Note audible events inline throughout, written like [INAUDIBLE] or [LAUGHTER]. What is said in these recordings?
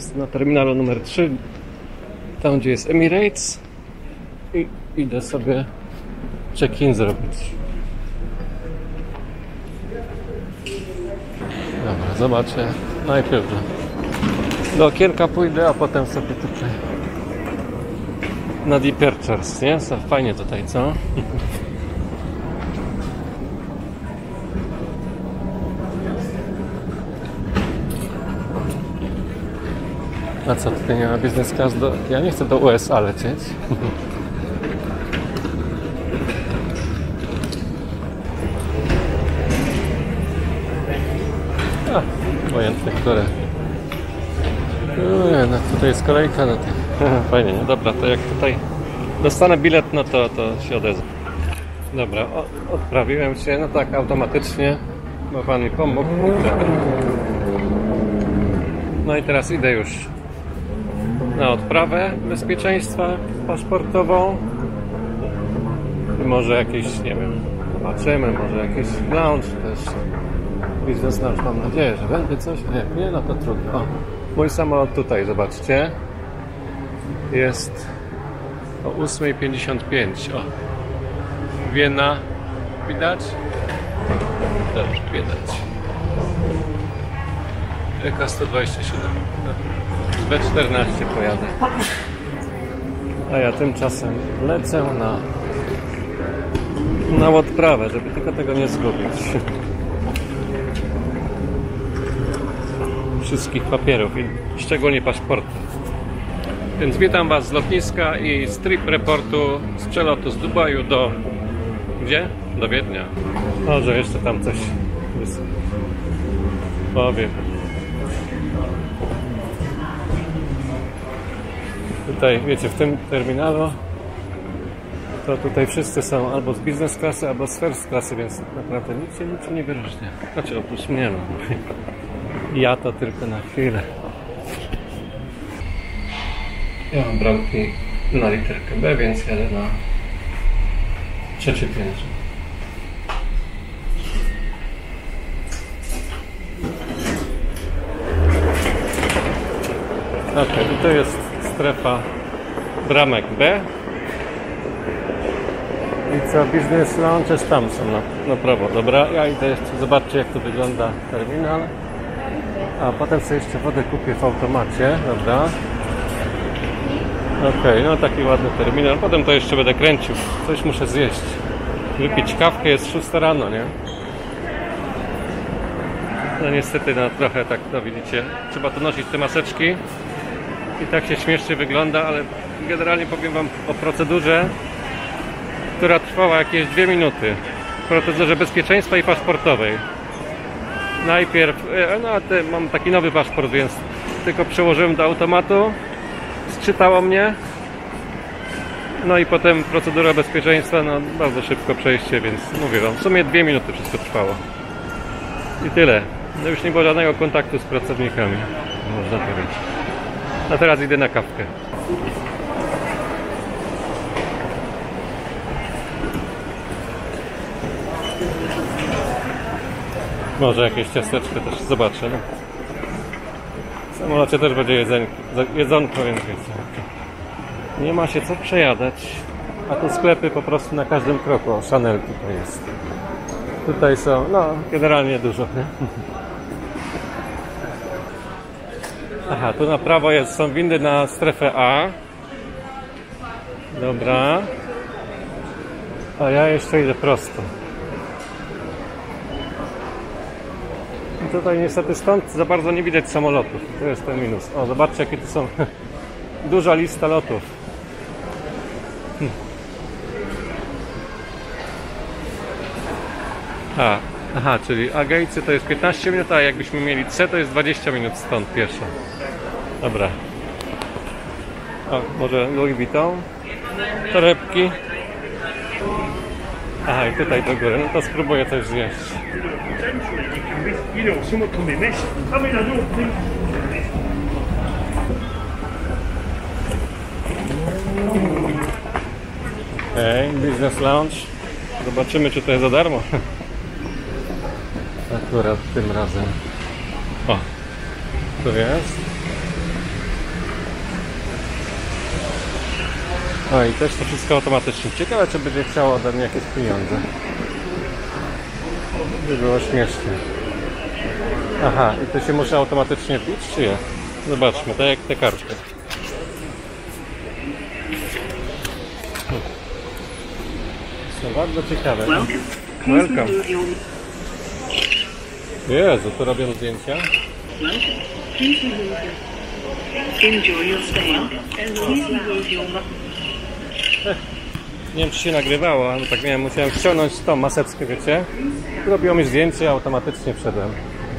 Jestem na terminalu numer 3, tam gdzie jest Emirates i idę sobie check-in zrobić. Dobra, zobaczę. Najpierw do, okienka pójdę, a potem sobie tutaj na Departures, nie? Co, Fajnie tutaj, co? A co, tutaj nie ma business class do... Ja nie chcę do USA lecieć. A, obojętne, które. No, nie, no tutaj jest kolejka na tych. [LAUGHS] Fajnie, no dobra, to jak tutaj dostanę bilet, no to, to się odezwę. Dobra, odprawiłem się, no tak automatycznie, bo pan mi pomógł. No i teraz idę już na odprawę bezpieczeństwa paszportową. I może jakieś, nie wiem, zobaczymy, może jakiś lounge też. Biznes lounge, mam nadzieję, że będzie coś. Nie, nie, no to trudno. Mój samolot tutaj, zobaczcie. Jest o 8.55. O, Wiena. Widać? Dobrze, widać. EK 127. B14 pojadę. A ja tymczasem lecę na na odprawę, żeby tylko tego nie zgubić. Wszystkich papierów i szczególnie paszportu. Więc witam Was z lotniska i z trip reportu z przelotu z Dubaju do gdzie? Do Wiednia. Może jeszcze tam coś powiem. Tutaj, wiecie, w tym terminalu to tutaj wszyscy są albo z biznes klasy, albo z first klasy, więc naprawdę nic się niczym nie wyróżnia. Znaczy oprócz mnie, no. [LAUGHS] Ja to tylko na chwilę. Ja mam bramki na literkę B, więc jadę na trzecie piętro. Ok, i to jest strefa bramek B. I co, business lounges tam są na, na prawo. Dobra, ja idę jeszcze, zobaczcie jak to wygląda terminal. A potem sobie jeszcze wodę kupię w automacie, dobra. Okej, no taki ładny terminal. Potem to jeszcze będę kręcił. Coś muszę zjeść. Wypić kawkę, jest 6 rano, nie? No niestety, no trochę tak, no widzicie, trzeba tu nosić te maseczki i tak się śmiesznie wygląda, ale generalnie powiem Wam o procedurze, która trwała jakieś dwie minuty. Procedurze bezpieczeństwa i paszportowej. Najpierw, e, no mam taki nowy paszport, więc tylko przełożyłem do automatu, sczytało mnie. No i potem procedura bezpieczeństwa, no bardzo szybko przejście, więc mówię Wam, w sumie dwie minuty wszystko trwało. I tyle. No już nie było żadnego kontaktu z pracownikami, można powiedzieć. A teraz idę na kawkę. Może jakieś ciasteczko też zobaczę. No. W samolocie też będzie jedzonko, więc wiecie. Nie ma się co przejadać. A tu sklepy po prostu na każdym kroku. O, Chanel tutaj jest. Tutaj są, no generalnie dużo. Nie? [LAUGHS] Aha, tu na prawo jest, są windy na strefę A. Dobra. A ja jeszcze idę prosto. I tutaj niestety stąd za bardzo nie widać samolotów. To jest ten minus. O, zobaczcie jakie tu są [LAUGHS] duża lista lotów. Hm. A, aha, czyli Agejcy to jest 15 minut, a jakbyśmy mieli C to jest 20 minut stąd pierwsza. Dobra. O, może Louis Vuitton? Torebki. Aha, i tutaj do góry. No to spróbuję coś zjeść. Okej, business lounge. Zobaczymy, czy to jest za darmo. Akurat tym razem. O, tu jest. O i też to wszystko automatycznie. Ciekawe, czy będzie chciało ode mnie jakieś pieniądze. By było śmiesznie. Aha, i to się muszę automatycznie wbić, czy je? Zobaczmy, tak jak te kartki. Są bardzo ciekawe. Welcome. Jezu, tu robią zdjęcia. enjoy your stay. Your Nie wiem, czy się nagrywało, ale tak miałem, musiałem ściągnąć tą maseczkę, wiecie? Robiło mi zdjęcie, automatycznie wszedłem.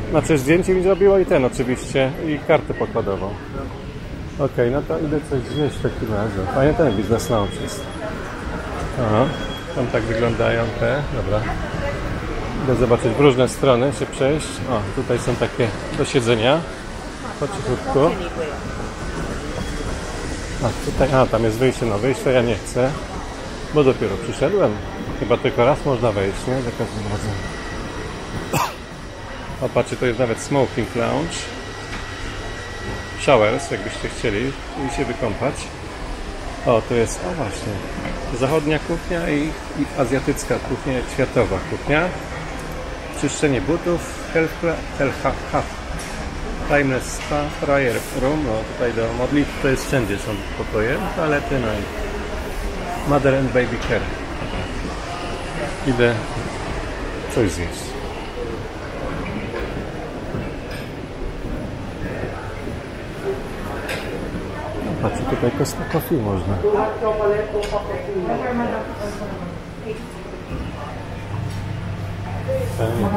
Znaczy zdjęcie mi zrobiło i ten oczywiście, i kartę pokładową. Okej, no to idę coś zjeść w takim razie. Fajnie ten biznes lounge jest. Aha, tam tak wyglądają te, dobra. Idę zobaczyć w różne strony, się przejść. O, tutaj są takie do siedzenia. Po cichutku. A tutaj, a tam jest wyjście, no wyjście ja nie chcę, bo dopiero przyszedłem. Chyba tylko raz można wejść, nie? Za każdym razem. O, patrzcie, to jest nawet smoking lounge. Showers, jakbyście chcieli i się wykąpać. O, to jest, o właśnie, zachodnia kuchnia i, i azjatycka kuchnia, światowa kuchnia. Czyszczenie butów, health, Timeless Spa, Prayer Room, no tutaj do modlitw to jest wszędzie są pokoje, toalety, no i Mother and Baby Care. Idę coś zjeść. No, patrzcie, tutaj Costa Coffee można. Fajnie.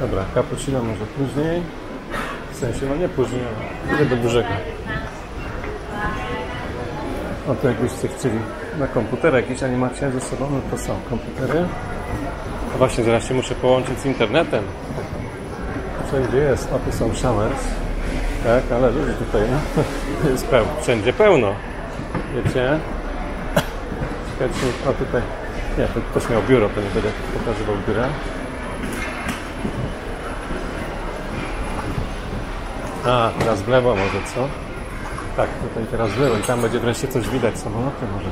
Dobra, cappuccino może później. W sensie, no nie później, ale idę do dużego. No to jakbyście chcieli na komputer jakieś animacje ze sobą, no to są komputery. A właśnie, zaraz się muszę połączyć z internetem. Wszędzie jest, o tu są showers. Tak, ale ludzi tutaj no, [LAUGHS] jest peł, wszędzie pełno. Wiecie? Czekajcie, o tutaj, nie, to ktoś miał biuro, to nie będę pokazywał biura. A, teraz w lewo może, co? Tak, tutaj teraz lewo i tam będzie wreszcie coś widać, samoloty może.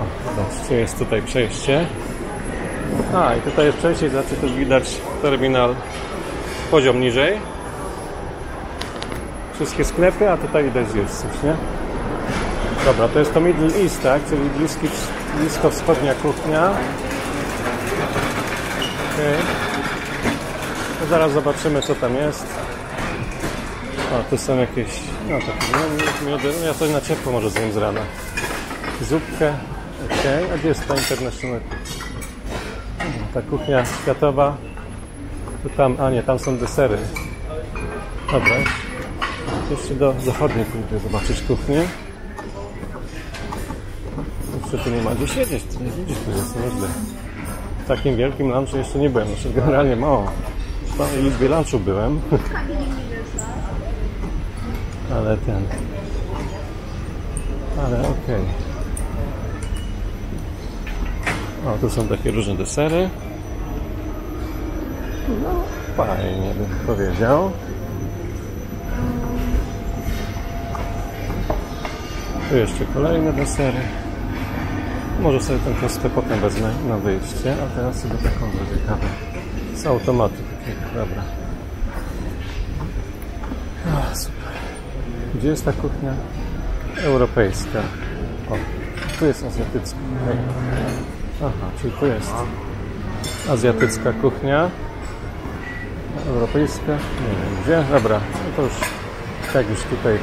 O, zobaczcie, jest tutaj przejście. A, i tutaj jest przejście, znaczy tu widać terminal poziom niżej. Wszystkie sklepy, a tutaj widać jest coś, nie? Dobra, to jest to Middle East, tak? Czyli bliski, blisko wschodnia kuchnia. To zaraz zobaczymy, co tam jest. O, tu są jakieś, no takie, no, miody, no ja coś na ciepło może zjem z rana. Zupkę, okej, a gdzie jest ta international? Ta kuchnia światowa, tu tam, a nie, tam są desery. Dobra, jeszcze do zachodniej pójdę zobaczyć kuchnię. Jeszcze tu nie ma gdzie siedzieć, tu nie widzisz, tu jest nieźle. W takim wielkim lunchu jeszcze nie byłem, jeszcze generalnie mało. W całej liczbie lunchu byłem. [LAUGHS] Ale ten. Ale okej. O, tu są takie różne desery. No, fajnie bym powiedział. Tu jeszcze kolejne desery. Może sobie ten kostkę potem wezmę na wyjście, a teraz sobie taką zrobię kawę. Z automatu takiego, dobra. O, super. Gdzie jest ta kuchnia? Europejska. O, tu jest azjatycka. Aha, czyli tu jest azjatycka kuchnia. Europejska? Nie wiem gdzie. Dobra, no to już tak już tutaj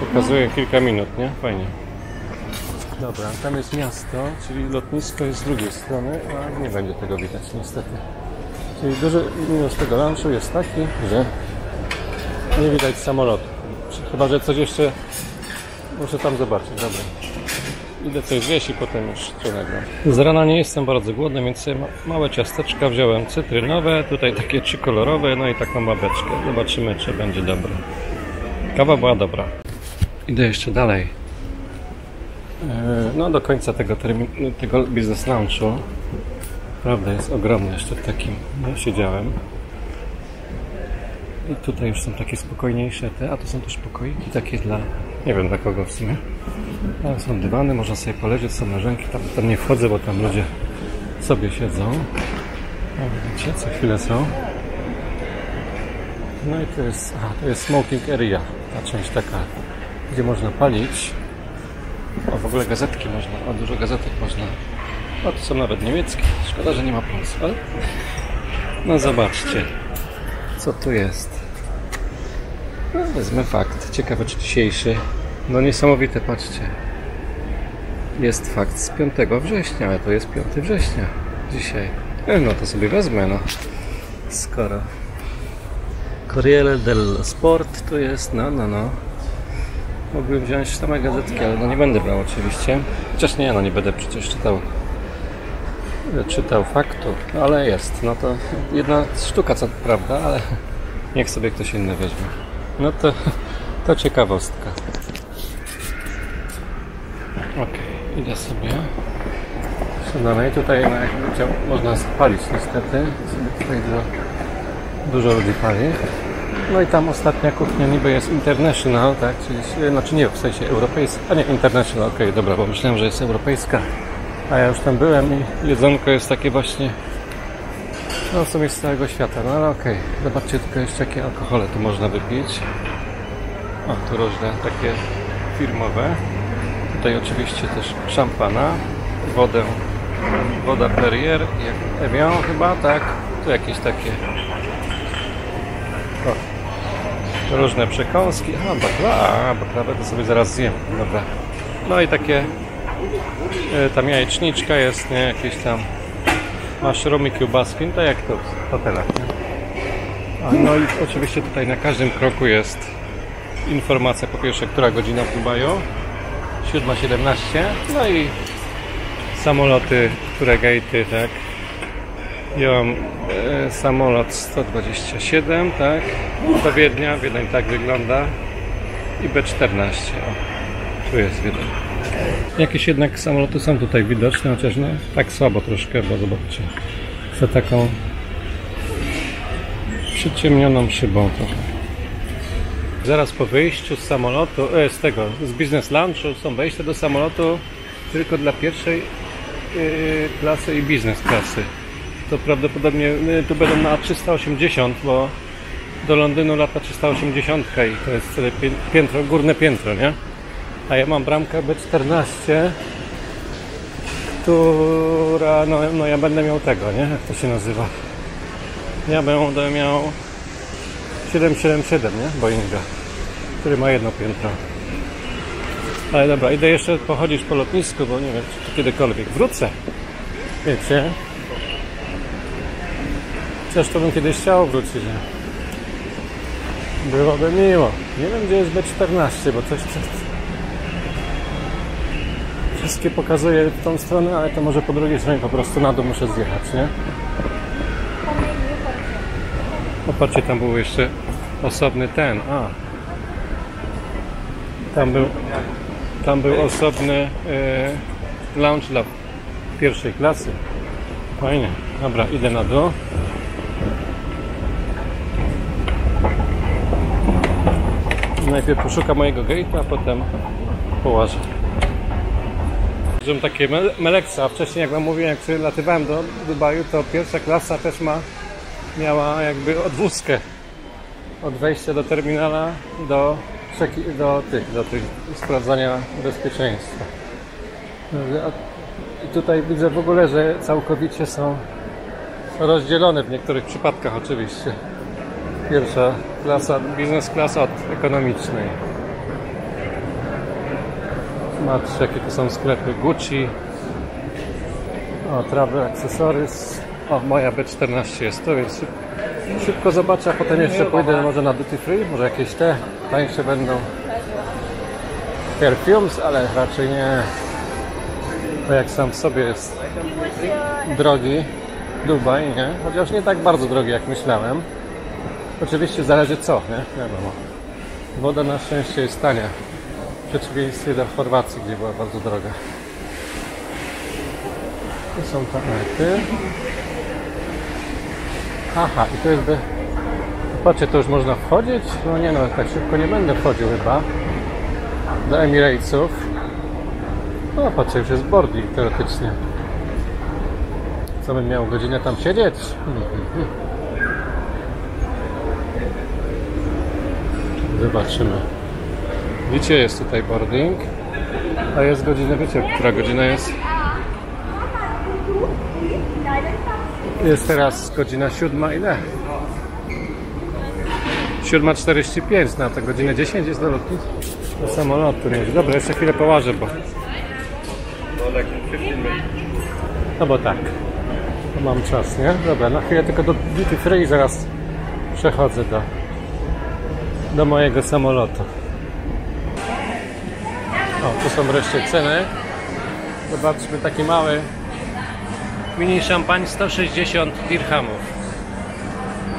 pokazuję kilka minut, nie? Fajnie. Dobra, tam jest miasto, czyli lotnisko jest z drugiej strony, a nie będzie tego widać niestety. Czyli duży minus tego lunchu jest taki, że nie widać samolotu. Chyba, że coś jeszcze muszę tam zobaczyć. Dobra. Idę coś zjeść i potem już co nagram. Z rana nie jestem bardzo głodny, więc małe ciasteczka wziąłem cytrynowe, tutaj takie trzy kolorowe, no i taką babeczkę. Zobaczymy, czy będzie dobre. Kawa była dobra. Idę jeszcze dalej. E, No do końca tego, tego biznes lunchu. Naprawdę jest ogromny jeszcze w takim. Ja siedziałem. I tutaj już są takie spokojniejsze te, a to są też pokoiki takie dla, nie wiem dla kogo w sumie. Tam są dywany, można sobie poleżeć, są leżanki, tam, tam nie wchodzę, bo tam ludzie sobie siedzą. A widzicie, co chwilę są. No i to jest, aha, to jest smoking area, ta część taka, gdzie można palić. O, w ogóle gazetki można, o, dużo gazetek można. O, to są nawet niemieckie. Szkoda, że nie ma polskich. No zobaczcie, co tu jest. No, wezmę fakt. Ciekawe, czy dzisiejszy. No niesamowite, patrzcie. Jest fakt z 5 września, ale to jest 5 września dzisiaj. E, No to sobie wezmę, no. Skoro. Corriere dello Sport tu jest, no, no, no. Mógłbym wziąć same gazetki, ale no nie będę brał oczywiście. Chociaż nie, no nie będę przecież czytał czytał faktu, no ale jest. No to jedna sztuka, co prawda, ale [LAUGHS] niech sobie ktoś inny weźmie. No to, to ciekawostka. Okej, idę sobie. Co dalej? Tutaj no, jak chciał, można spalić niestety. Sobie tutaj dużo, dużo ludzi pali. No i tam ostatnia kuchnia niby jest international, tak? Czyli, znaczy nie w sensie europejska, a nie international, okej, dobra, bo myślałem, że jest europejska. A ja już tam byłem i jedzonko jest takie właśnie no w sumie z całego świata, no ale okej. Zobaczcie tylko jeszcze jakie alkohole tu można wypić. O, tu różne takie firmowe. Tutaj oczywiście też szampana, wodę, woda Perrier, jak Evian chyba, tak? Tu jakieś takie o, różne przekąski. A, bakla, a, baklawę to sobie zaraz zjem, dobra. No i takie E, tam jajeczniczka jest, nie? Jakieś tam maszrumy, kiełbaski, no to jak to w hotelach, no i oczywiście tutaj na każdym kroku jest informacja po pierwsze, która godzina w Dubaju? 7.17 no i samoloty, które gatey, tak? Ja mam e, samolot 127, tak? Do Wiednia, Wiedeń tak wygląda. I B14 o, tu jest Wiedeń Jakieś jednak samoloty są tutaj widoczne, chociaż no, tak słabo troszkę, bo zobaczcie, za taką przyciemnioną szybą trochę. Zaraz po wyjściu z samolotu, e, z tego, z business lunchu są wejścia do samolotu tylko dla pierwszej e, klasy i biznes klasy. To prawdopodobnie e, tu będą na 380, bo do Londynu lata 380 i to jest piętro, górne piętro, nie? A ja mam bramkę B14, która, no, no ja będę miał tego, nie? Jak to się nazywa? Ja będę miał 777, nie? Boeinga, który ma jedno piętro. Ale dobra, idę jeszcze pochodzić po lotnisku, bo nie wiem, czy kiedykolwiek wrócę. Wiecie? To bym kiedyś chciał wrócić, nie? Byłoby miło. Nie wiem, gdzie jest B14, bo coś wszystkie pokazuję w tą stronę, ale to może po drugiej stronie po prostu na dół muszę zjechać, nie? Popatrzcie, tam był jeszcze osobny ten, a. Tam był, tam był osobny e, lounge dla pierwszej klasy. Fajnie. Dobra, idę na dół. Najpierw poszukam mojego gate'a, a potem położę. Żebym takie mel- meleksa, wcześniej jak wam mówiłem, jak sobie latywałem do Dubaju, to pierwsza klasa też ma, miała jakby odwózkę od wejścia do terminala do, do tych, do tych sprawdzania bezpieczeństwa. I tutaj widzę w ogóle, że całkowicie są rozdzielone w niektórych przypadkach oczywiście. Pierwsza klasa, biznes klasa od ekonomicznej. Patrz jakie to są sklepy Gucci. O, travel accessories. O, moja B14 jest to, więc szyb, szybko zobaczę, a potem jeszcze pójdę może na duty free, może jakieś te tańsze będą perfumes, ale raczej nie. To jak sam w sobie jest drogi Dubaj, nie? Chociaż nie tak bardzo drogi jak myślałem. Oczywiście zależy co, nie? Wiadomo. Woda na szczęście jest tania. Przeciwieństwie do Chorwacji, gdzie była bardzo droga. Tu są toalety. Aha, i to jest... Be... Patrzcie, to już można wchodzić? No nie no, tak szybko nie będę wchodził chyba. Do Emiratesów. No patrzcie, już jest boarding teoretycznie. Co bym miał godzinę tam siedzieć? [LAUGHS] Zobaczymy. Widzicie, jest tutaj boarding. A jest godzina, wiecie, która godzina jest? Jest teraz godzina siódma ile? 7.45 na to godzinę 10 jest do lotniska. Do samolotu. Nie. Dobra, jeszcze chwilę połażę, bo... No bo tak. To mam czas, nie? Dobra, na chwilę tylko do duty free zaraz przechodzę do, do mojego samolotu. Tu są wreszcie ceny. Zobaczmy taki mały mini szampan 160 dirhamów.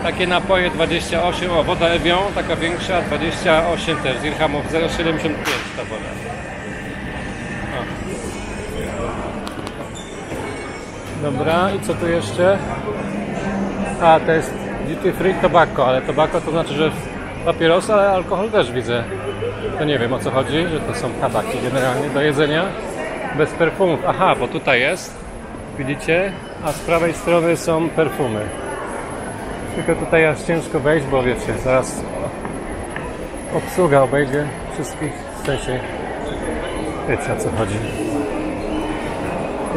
Takie napoje 28, o woda Evian, taka większa 28 też dirhamów 0,75 ta woda. Dobra, i co tu jeszcze? A, to jest duty free tobacco, ale tobacco to znaczy, że papierosy, ale alkohol też widzę. To nie wiem o co chodzi, że to są tabaki generalnie do jedzenia bez perfumów. Aha, bo tutaj jest, widzicie, a z prawej strony są perfumy. Tylko tutaj aż ciężko wejść, bo wiecie, zaraz obsługa obejdzie wszystkich, w sensie wiecie o co chodzi.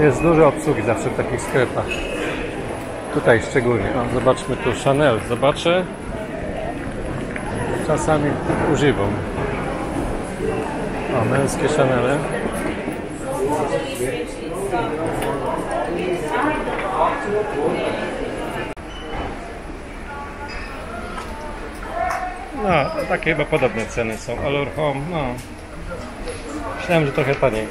Jest dużo obsługi zawsze w takich sklepach. Tutaj szczególnie. O, zobaczmy tu Chanel. Zobaczę. Czasami używam. Męskie Chanele. No, takie chyba podobne ceny są. Allure Home, no. Myślałem, że trochę taniej.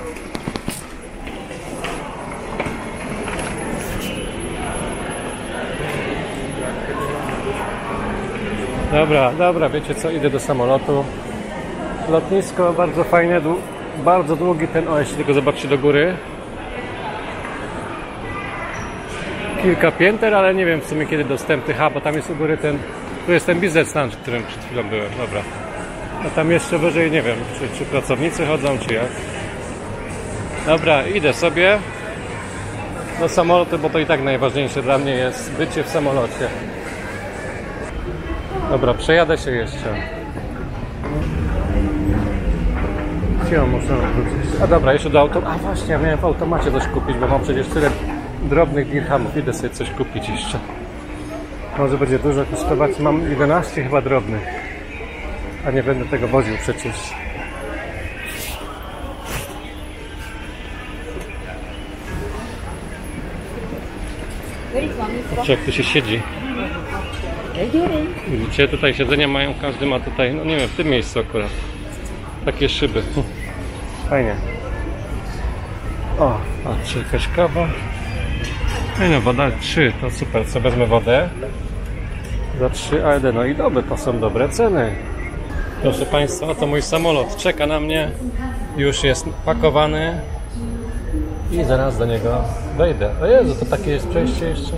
Dobra, dobra, wiecie co, idę do samolotu. Lotnisko bardzo fajne, dłu- bardzo długi ten, o jeśli tylko zobaczcie do góry. Kilka pięter, ale nie wiem w sumie kiedy dostępny. Ha, bo tam jest u góry ten, tu jest ten business lunch, w którym przed chwilą byłem, dobra. A tam jeszcze wyżej nie wiem, czy, czy pracownicy chodzą, czy jak. Dobra, idę sobie do samolotu, bo to i tak najważniejsze dla mnie jest bycie w samolocie. Dobra, przejadę się jeszcze. Wrócić? A dobra, jeszcze do automatu. A właśnie, ja miałem w automacie coś kupić, bo mam przecież tyle drobnych dirhamów. Idę sobie coś kupić jeszcze. Może będzie dużo kosztować. Mam 11 chyba drobnych. A nie będę tego woził przecież. Patrzcie jak tu się siedzi. Widzicie, tutaj siedzenia mają, każdy ma tutaj, no nie wiem, w tym miejscu akurat. Takie szyby. Fajnie. O, patrzcie, jakaś kawa. I no, woda 3, to super, co wezmę wodę. Za 3 AED, no i dobre, to są dobre ceny. Proszę Państwa, oto mój samolot czeka na mnie. Już jest pakowany. I zaraz do niego wejdę. O Jezu, to takie jest przejście jeszcze.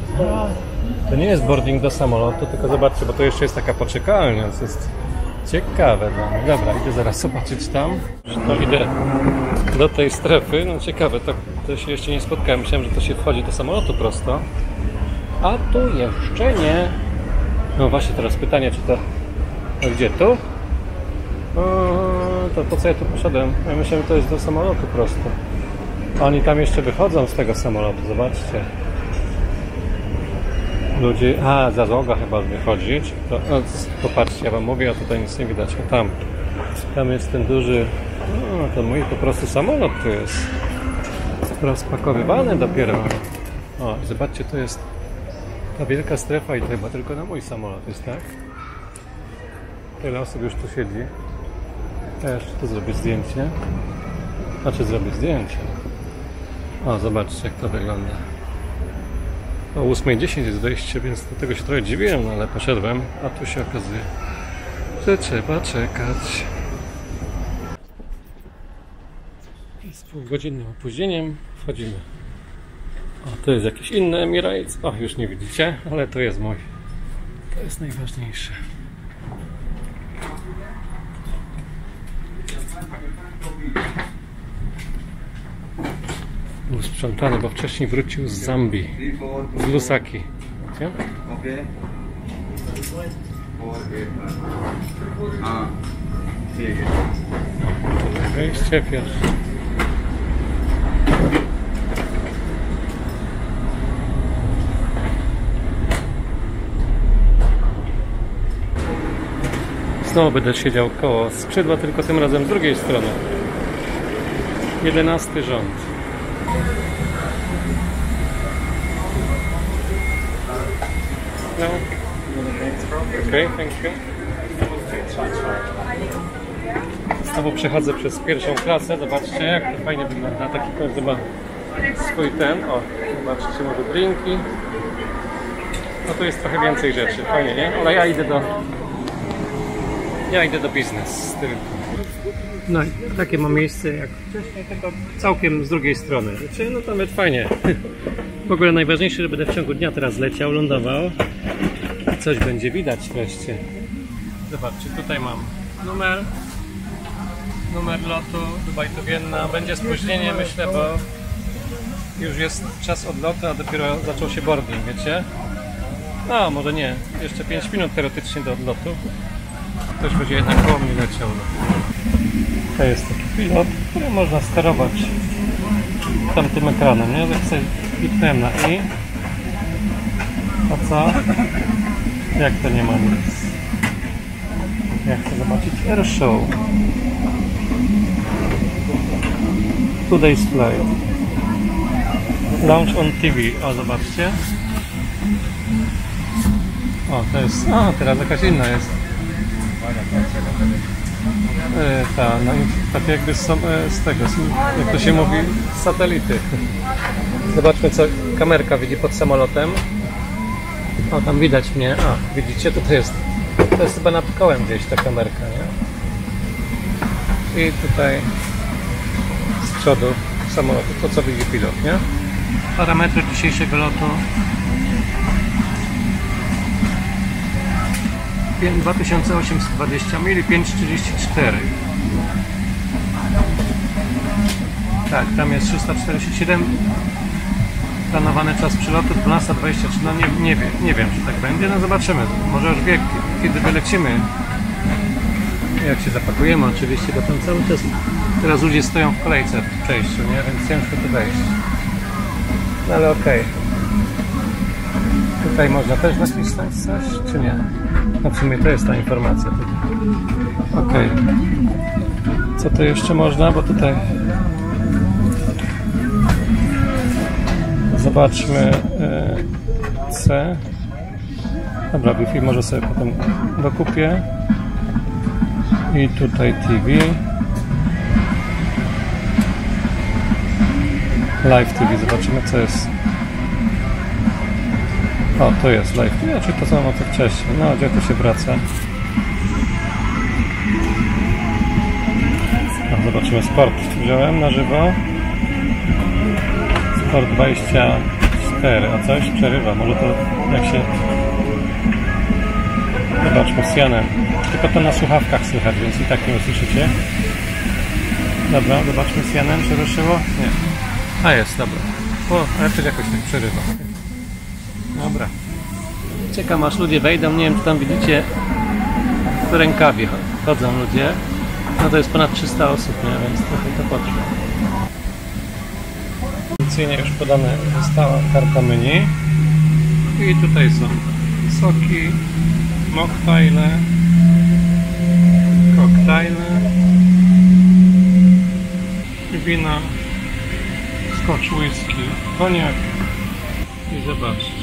To nie jest boarding do samolotu, tylko zobaczcie, bo to jeszcze jest taka poczekalnia, jest ciekawe dla mnie. Dobra, idę zaraz zobaczyć tam. No idę do tej strefy, no ciekawe, to, to się jeszcze nie spotkałem. Myślałem, że to się wchodzi do samolotu prosto. A tu jeszcze nie. No właśnie, teraz pytanie, czy to... A gdzie, tu? O, to po co ja tu poszedłem? Ja myślałem, że to jest do samolotu prosto. Oni tam jeszcze wychodzą z tego samolotu, zobaczcie. Ludzie, a załoga chyba wychodzi. Czy To, no, popatrzcie, ja wam mówię, a tutaj nic nie widać. O tam, tam jest ten duży, no to mój po prostu samolot tu jest. Rozpakowywany dopiero. O, zobaczcie, to jest ta wielka strefa i to chyba tylko na mój samolot jest, tak? Tyle osób już tu siedzi. Ja jeszcze tu zrobię zdjęcie. Znaczy zrobię zdjęcie. O, zobaczcie jak to wygląda. O 8.10 jest wejście, więc do tego się trochę dziwiłem, ale poszedłem, a tu się okazuje, że trzeba czekać. Z półgodzinnym opóźnieniem wchodzimy. O, to jest jakiś inny Emirates. O, już nie widzicie, ale to jest mój. To jest najważniejsze był bo wcześniej wrócił z Zambii, z Lusaki. Okay? Okay. Wejście pierwsze. Znowu będę siedział koło skrzydła, tylko tym razem z drugiej strony. Jedenasty rząd. No. Okay, thank you. Znowu przechodzę przez pierwszą klasę. Zobaczcie, jak to fajnie wygląda. Taki każdy ma swój ten. O, zobaczcie, może drinki. No tu jest trochę więcej rzeczy. Fajnie, nie? Ale ja idę do... Ja idę do biznes z tym. No i takie ma miejsce jak wcześniej, tylko całkiem z drugiej strony. Znaczy, no to nawet fajnie. W ogóle najważniejsze, że będę w ciągu dnia teraz leciał, lądował. I coś będzie widać wreszcie. Zobaczcie, tutaj mam numer numer lotu Dubaj to Vienna. Będzie spóźnienie myślę, bo już jest czas odlotu, a dopiero zaczął się boarding, wiecie? No, może nie. Jeszcze 5 minut teoretycznie do odlotu. Ktoś będzie jednak koło mnie leciał. To jest taki pilot, który można sterować tamtym ekranem, nie? Jak sobie kliknąłem na i a co? Jak to nie ma nic? Ja chcę zobaczyć Air Show. Today's flight. Launch on TV. O, zobaczcie. O, to jest. A, teraz jakaś inna jest. E, ta, no i tak jakby e, z tego, jak to się mówi, satelity. Zobaczmy, co kamerka widzi pod samolotem. O, tam widać mnie. A, widzicie, tutaj jest. To jest chyba nad kołem gdzieś ta kamerka, nie? I tutaj z przodu samolotu, to co widzi pilot, nie? Parametry dzisiejszego lotu. 2820 mil, 534. Tak, tam jest 347. Planowany czas przylotu 12.23. No nie, nie, wiem, nie wiem, czy tak będzie. No zobaczymy. Może już wie, kiedy wylecimy. Jak się zapakujemy oczywiście, bo tam cały czas teraz ludzie stoją w kolejce w przejściu, nie? Więc ciężko tu wejść. No ale okej. Tutaj można też napisać coś, czy nie? No w sumie to jest ta informacja. Okej. Co tu jeszcze można? Bo tutaj zobaczmy e, C. Dobra, Wi-Fi może sobie potem dokupię. I tutaj TV. Live TV, zobaczymy co jest. O, to jest live TV, czyli to samo co wcześniej. No, gdzie to się wraca? O, zobaczymy sport. Wziąłem na żywo. Sport 24, a coś przerywa. Może to jak się Zobaczmy z Janem. Tylko to na słuchawkach słychać, więc i tak nie usłyszycie. Dobra, zobaczmy z Janem, czy ruszyło? Nie. A jest, dobra. O, też jakoś tak przerywa. Dobra. Czekam aż ludzie wejdą, nie wiem czy tam widzicie w rękawie chodzą ludzie. No to jest ponad 300 osób, nie? więc trochę to potrwa. Tradycyjnie już podane została karta menu. I tutaj są soki, moktajle, koktajle, wina, scotch whisky, koniak i zobaczcie.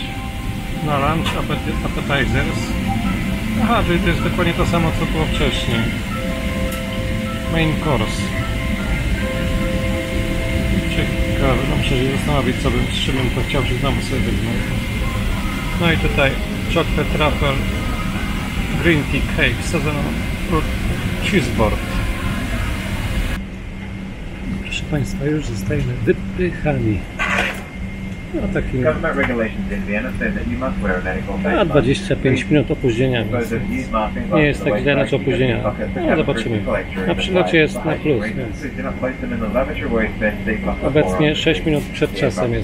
Na lunch appet- appetizers. Aha, czyli to jest dokładnie to samo co było wcześniej. Main course. Ciekawe, no muszę się zastanowić co bym, z czym bym to chciał, czy znowu sobie wezmę. No i tutaj chocolate truffle green tea cake seasonal fruit cheeseboard. Proszę Państwa, już zostajemy wypychani. No taki you a medical face a mask. 25 minut opóźnienia, więc nie jest tak źle, you opóźnienia. No zobaczymy. Na przylocie jest na plus, you. więc Please do not place them in the lavatory waistband, they block the obecnie forearms. 6 minut przed czasem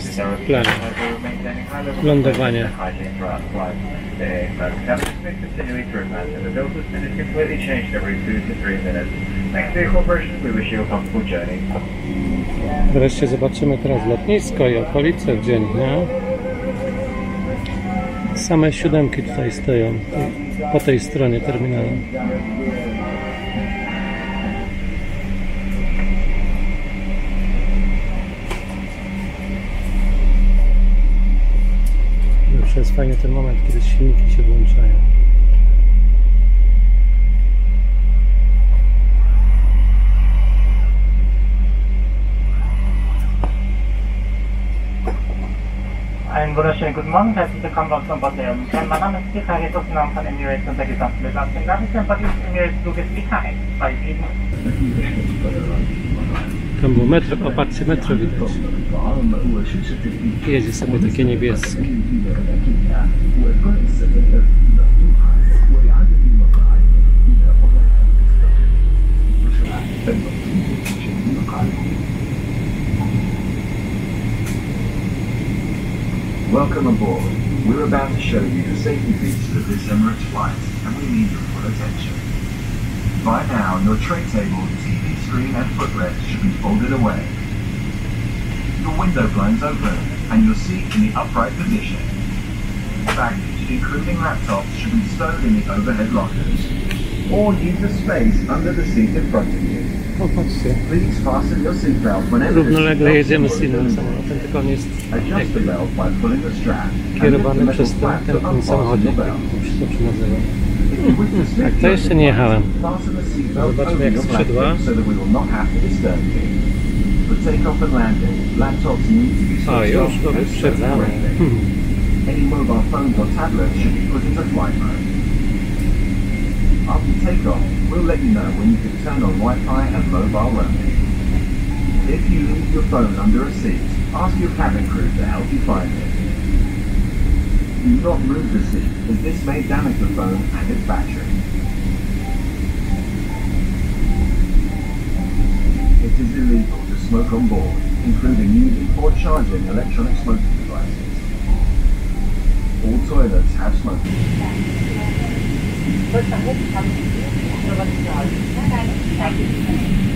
Wreszcie zobaczymy teraz lotnisko i okolice w dzień. Same siódemki tutaj stoją po tej stronie terminalu. Zawsze jest fajny ten moment, kiedy silniki się włączają. Einen wunderschönen guten Morgen, herzlich willkommen bei uns von der München. Mein Name ist Peter, jetzt auf den Namen von Emirates und der gesamten Besatzung. Darf ich den Verdienst Emirates Fluges IK 127 Tam było metro, o patrzcie, metro widać. Jedzie sobie takie niebieskie. Welcome aboard. We're about to show you the safety features of this Emirates flight, and we need your full attention. By now, your tray table, TV screen, and footrest should be folded away. Your window blinds open, and your seat in the upright position. Baggage, including laptops, should be stowed in the overhead lockers. Or use the space under the seat in front of you. O, patrzcie. Please fasten your seatbelt whenever the Równolegle jedziemy z innym samolotem, tylko on jest kierowany przez ten, ten, ten to slip Tak, to jeszcze nie jechałem. Zobaczmy, jak skrzydła. O, już go wyprzedzamy. Any mobile phones or tablets should be put into flight mode. After takeoff, we'll let you know when you can turn on Wi-Fi and mobile roaming. If you leave your phone under a seat, ask your cabin crew to help you find it. Do not move the seat, as this may damage the phone and its battery. It is illegal to smoke on board, including using or charging electronic smoking devices. All toilets have smoking. but I hope something new is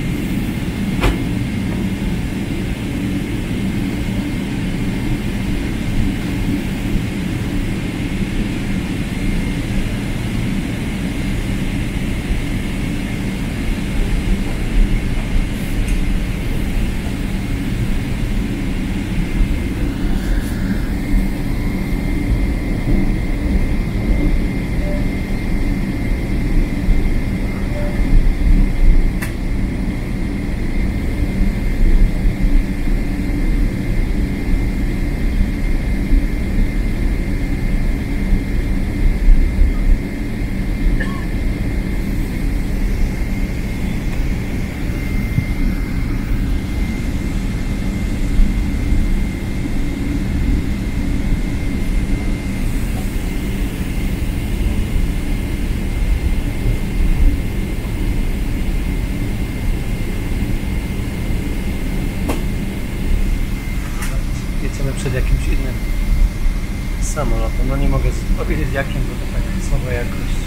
No nie mogę powiedzieć jakim, bo to tak słaba jakość.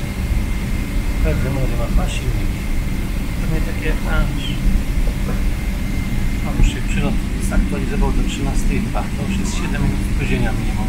Każdy może ma dwa silniki. Pewnie takie jak nasz. A już się przylot zaktualizował do 13.02. To już jest 7 minut spóźnienia minimum.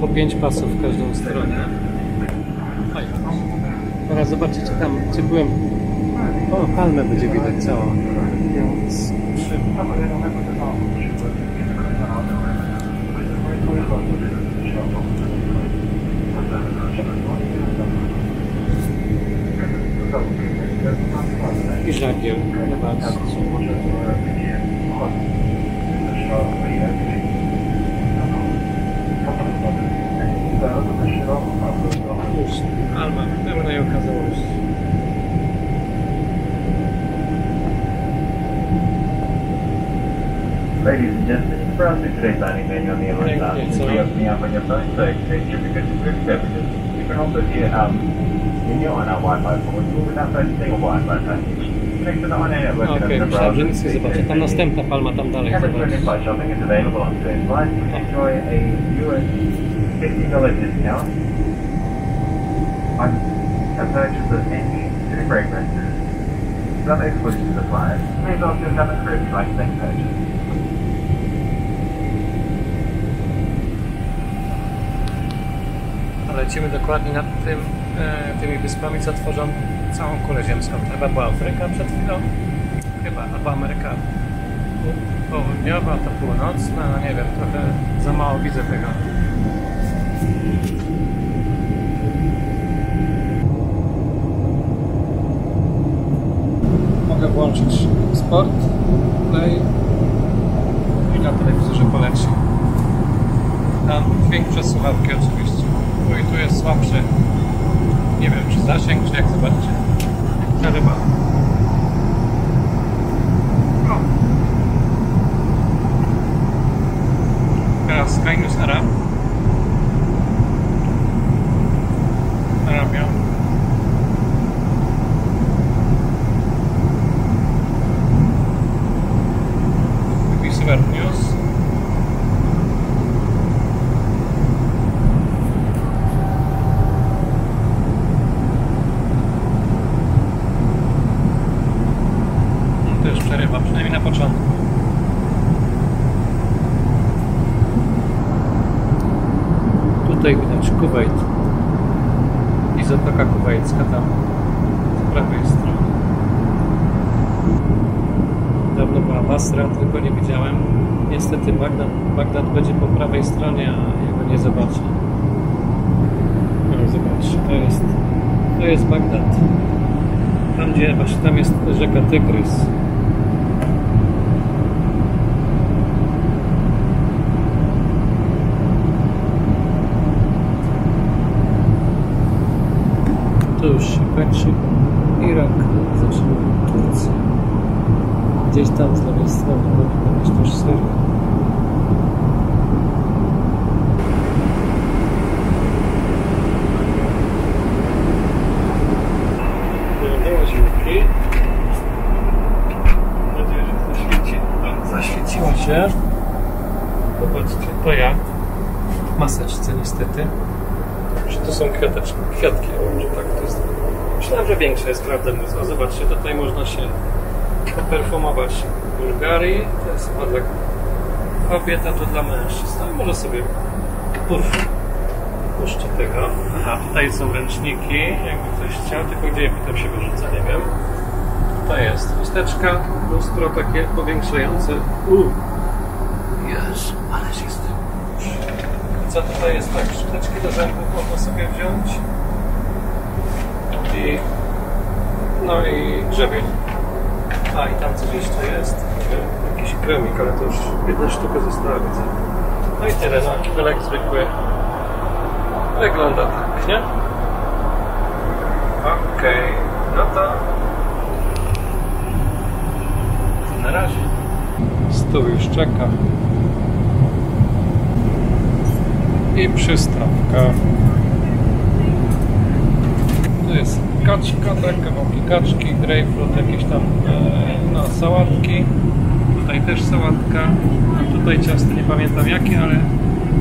Po 5 pasów w każdą stronę. Fajnie. Teraz zobaczycie tam, gdzie byłem. O, palmę będzie widać całą. Więc i żagiel, zobaczcie. Już palma w pełnej okazałości. Ladies and gentlemen, browse through today's dining menu on the inlet Thank tab. you, It's sir. free opening up on your phone, so exchange your tickets and group beverages. You can also hear um, menu on our Wi-Fi board without purchasing a Wi-Fi package. Connect to the on-air network and Okej, open a myślałem, że browser. nic nie zobaczę. Tam następna palma, tam dalej, Average zobacz. On a purchase of any two fragrances. Some exclusions apply. Please also come and group by same purchase. Lecimy dokładnie nad tym, e, tymi wyspami, co tworzą całą kulę ziemską. Chyba była Afryka przed chwilą, chyba, albo Ameryka Południowa, to północna, no nie wiem, trochę za mało widzę tego. Mogę włączyć sport, play i na telewizorze poleci. Tam dźwięk przez słuchawki oczywiście, bo i tu jest słabszy. Nie wiem, czy zasięg, czy jak zobaczycie. O. Teraz Sky News Arab. Arabia. BBC World News. No to już przerywa, przynajmniej na początku. Tutaj widać Kuwait i Zatoka Kuwajcka tam z prawej strony. Dawno była Basra, tylko nie widziałem. Niestety Bagdad, Bagdad będzie po prawej stronie, a nie zobaczę. No zobaczcie, to jest, to jest Bagdad. Tam gdzie właśnie tam jest rzeka Tygrys. To już się kończy Irak, zaczynamy Turcję. Gdzieś tam z lewej strony powinna być też Syria. Wyglądało ziółki. Mam nadzieję, że zaświeci. O, zaświeciło się. Zobaczcie, to ja. W maseczce niestety. Czy to są kwiateczki? Kwiatki, tak to jest. Myślałem, że większe jest, prawda mówiąc. O, zobaczcie, tutaj można się poperfumować w Bulgarii. To jest chyba dla kobiet, a to dla mężczyzn. No i może sobie puf, puszczę tego. Aha, tutaj są ręczniki, jakby ktoś chciał, tylko gdzie potem się wyrzuca, nie wiem. To jest chusteczka, lustro takie powiększające. U, Jezu, ale się z tym. Co tutaj jest tak? Szczoteczki do zębów można sobie wziąć. I no i grzebień. A i tam coś jeszcze jest. Jakiś kremik, ale to już jedna sztuka została, widzę. No i tyle, no. Kibelek zwykły. Wygląda tak, nie? Okej, no to na razie. Stół już czeka. I przystawka. Tu jest kaczka, tak, kawałki kaczki, grapefruit, jakieś tam e, no, sałatki. Tutaj też sałatka. A tutaj ciasto nie pamiętam jakie, ale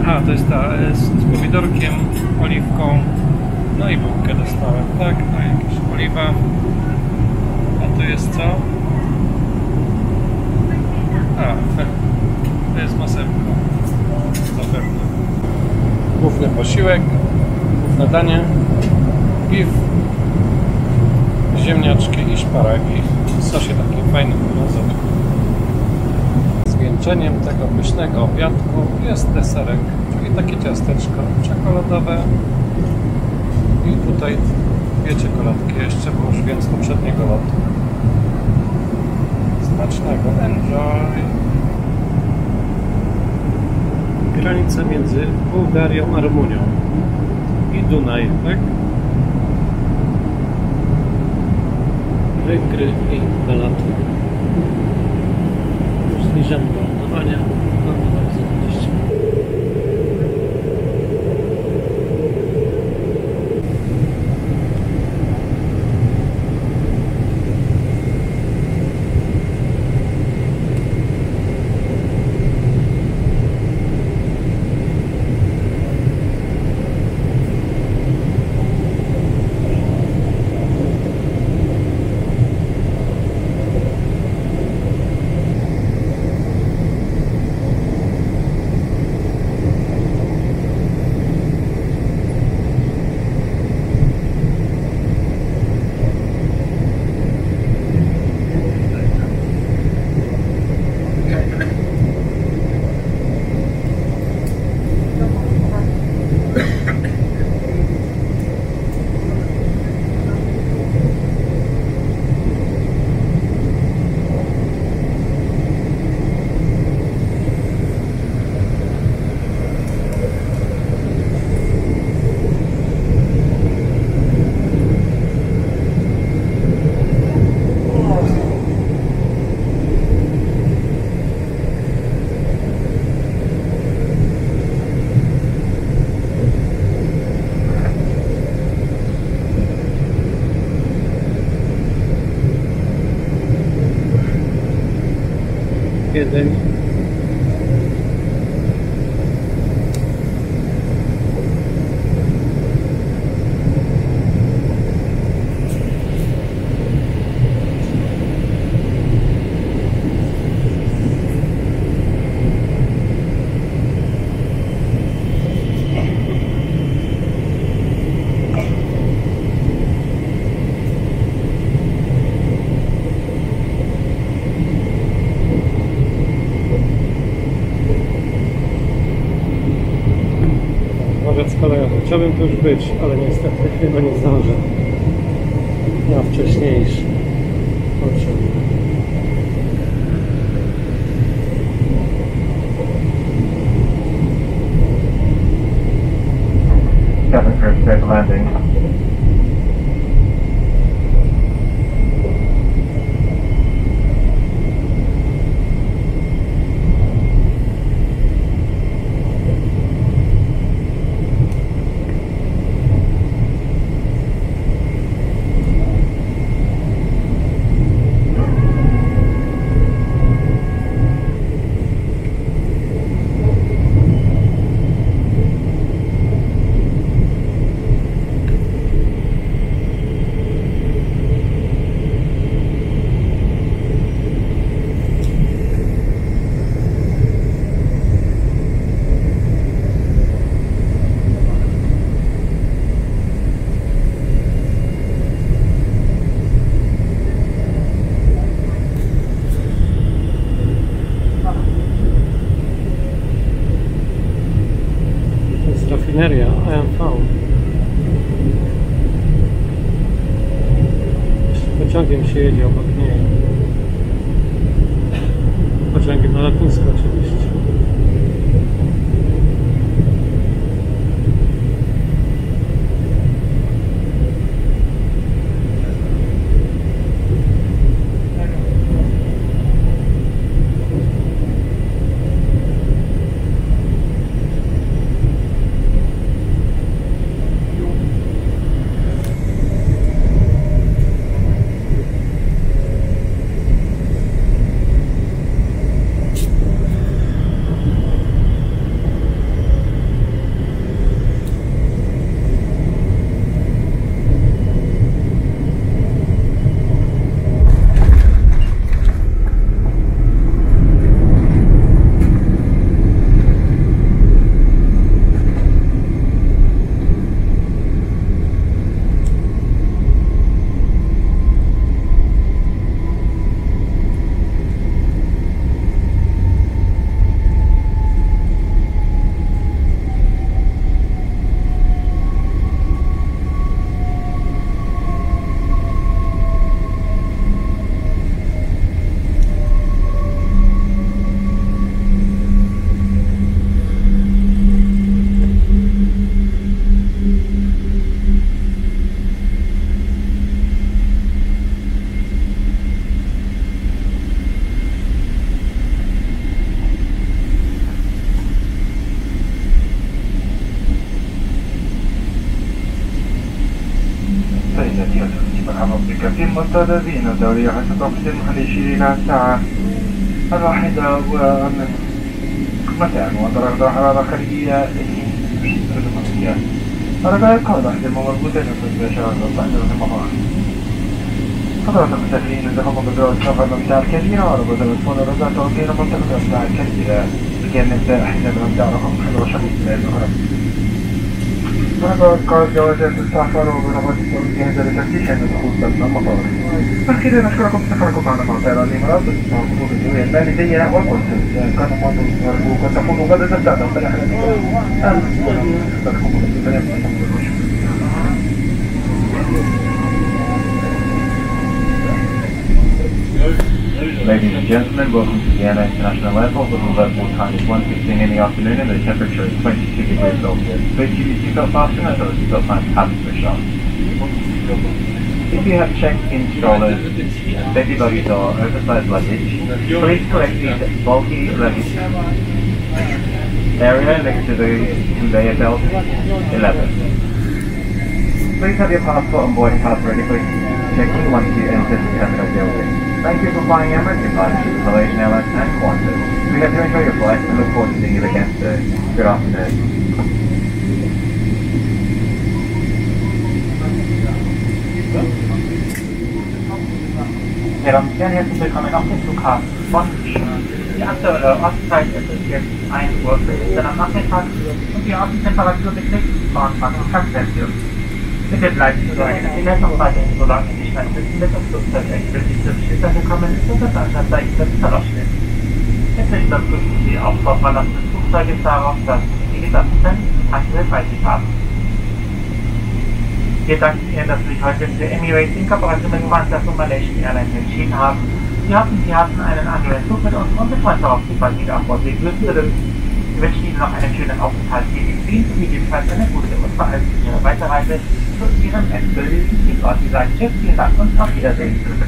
aha, to jest ta e, z, z pomidorkiem, oliwką. No i bułkę dostałem, tak, no i jakaś oliwa. A to jest co? A, to jest masełko. zapewne. Główny posiłek, główne danie, piw, ziemniaczki i szparagi w sosie takim fajnym brązowym. Zwieńczeniem tego pysznego obiadku jest deserek, czyli takie ciasteczko czekoladowe i tutaj dwie czekoladki jeszcze, bo już wiem z poprzedniego lotu. Smacznego, enjoy! Granica między Bułgarią a Rumunią i Dunaj, tak? Węgry i Belarus. Już zbliżamy do lądowania. Chciałbym tu już być, ale niestety chyba nie zdążę. Na wcześniejszy pociąg. Seven safe landing. Rafineria AMV. Pociągiem się jedzie obok niej. Pociągiem na lotnisko oczywiście. بكثير مستهدفين دورية ستقسم عن عشرين ساعة الواحدة ومن مساء ودرجة حرارة خارجية أربعة قادة حجم مربوطة نسبة عشرة تحت المطار حضرة المسافرين عندهم قدرة سفر ممتعة كبيرة وربط الأسفل رجع توفير منطقة ممتعة كبيرة بجانب حزام ممتعة رقم 11 من الأخرى. Buonasera, Joseph, staff Rover, lavoro di Chiesa del Taxicento, scusa, non motore. Perché deve nascere con questa carcopana, ma per l'animalato ci sono comunque due e bene, degli era qualcosa, quando quando questa fuga è stata, per la creatività, questa fuga è stata comunque, and gentlemen, welcome to Vienna International Airport. The airport time is 1.15 in the afternoon and the temperature is 22 degrees Celsius. Please keep your seatbelt seatbelt signs have to switch on. If you have checked in strollers, baby buggies or oversized luggage, please collect these bulky luggage area next to the conveyor belt 11. Please have your passport and boarding pass ready for checking once you enter the terminal building. Thank you for flying Emirates in partnership with Malaysian Airlines and Qantas. We hope you enjoy your flight and look forward to seeing you again soon. Good afternoon. Dann sehr herzlich willkommen auf dem Flughafen von Wien. Die aktuelle Ortszeit ist es jetzt 1 Uhr 15 am Nachmittag und die Außentemperatur beträgt 22 Grad Celsius. Bitte bleiben Sie so eine Sicherheit weiterhin so die gesamten Taschen bei sich. Wir danken Ihnen, dass Sie heute für Emirates in Kooperation mit Qantas und Malaysian Airlines entschieden haben. Wir hoffen, Sie hatten einen angenehmen Flug mit uns und wir freuen uns darauf, Sie bald wieder an Bord zu dürfen. Wir wünschen Ihnen noch einen schönen Aufenthalt hier in Wien und gegebenenfalls eine gute und vor allem Ihre Weiterreise 초기한 액션이 특히 어디가 체크에 나쁜 탑이라 돼 있습니다.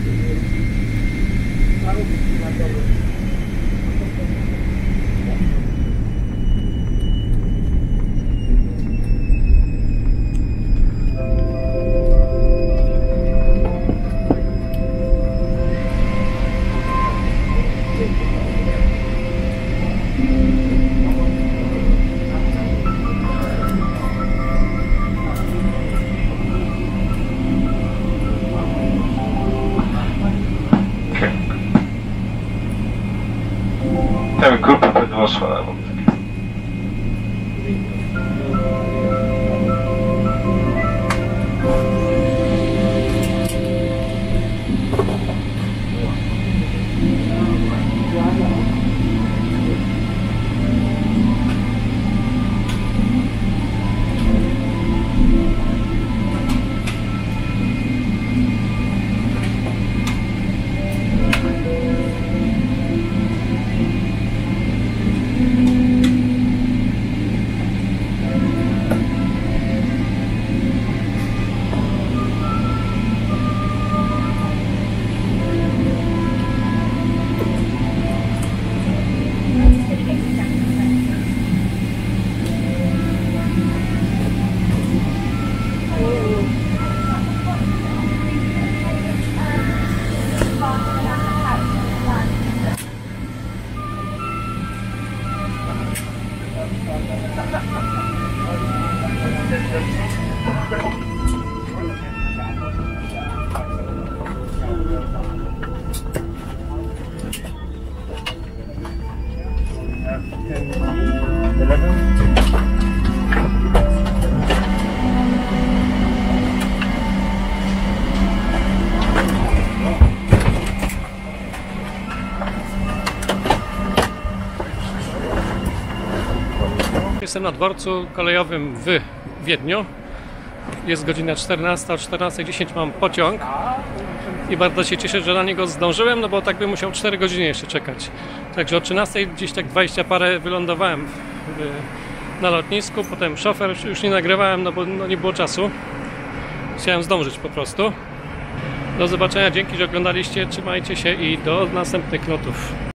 Jestem na dworcu kolejowym w Wiedniu. Jest godzina 14, o 14.10 mam pociąg i bardzo się cieszę, że na niego zdążyłem, no bo tak bym musiał 4 godziny jeszcze czekać. Także o 13 gdzieś tak 20 parę wylądowałem w, na lotnisku, potem szofer już- już nie nagrywałem, no bo no nie było czasu. Chciałem zdążyć po prostu. Do zobaczenia, dzięki, że oglądaliście, trzymajcie się i do następnych notów.